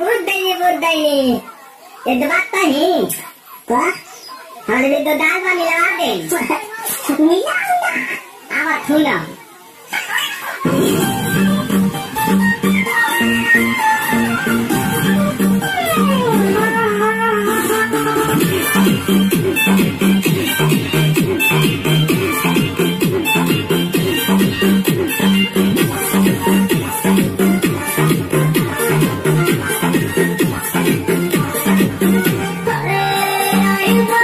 Vote দেয়নি vote দেয়নি ये तो बात नहीं हमारे लिए तो दाल में मिला दे मिला आवा थूना Thank you. Bye.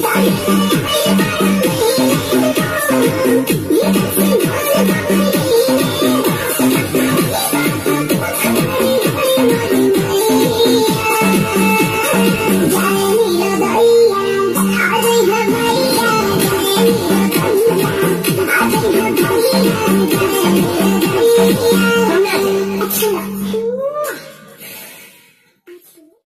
Thank you.